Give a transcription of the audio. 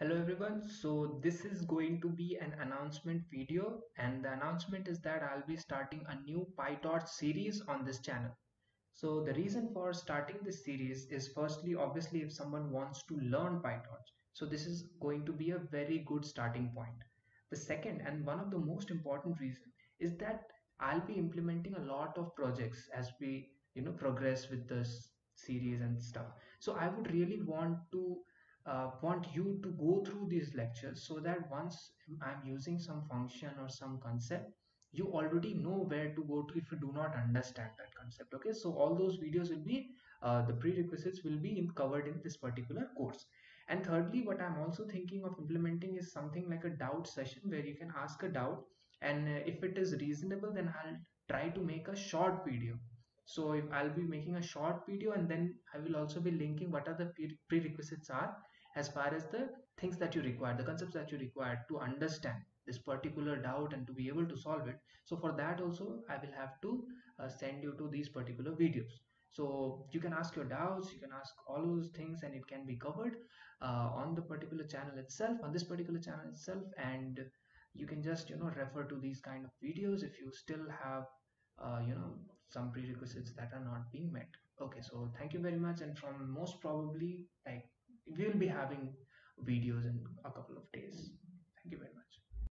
Hello everyone. So this is going to be an announcement video and the announcement is that I'll be starting a new PyTorch series on this channel. So the reason for starting this series is firstly obviously if someone wants to learn PyTorch. So this is going to be a very good starting point. The second and one of the most important reason is that I'll be implementing a lot of projects as we you know progress with this series and stuff. So I would really want to want you to go through these lectures so that once I'm using some function or some concept, you already know where to go to if you do not understand that concept. Okay, so all those videos will be uh, the prerequisites will be in, covered in this particular course. And thirdly, what I'm also thinking of implementing is something like a doubt session where you can ask a doubt, and uh, if it is reasonable, then I'll try to make a short video so if I'll be making a short video and then I will also be linking what are the prerequisites are as far as the things that you require the concepts that you require to understand this particular doubt and to be able to solve it. So for that also I will have to uh, send you to these particular videos. So you can ask your doubts you can ask all those things and it can be covered uh, on the particular channel itself on this particular channel itself. And you can just you know refer to these kind of videos if you still have uh, you know some prerequisites that are not being met. Okay so thank you very much. And from most probably like we will be having videos in a couple of days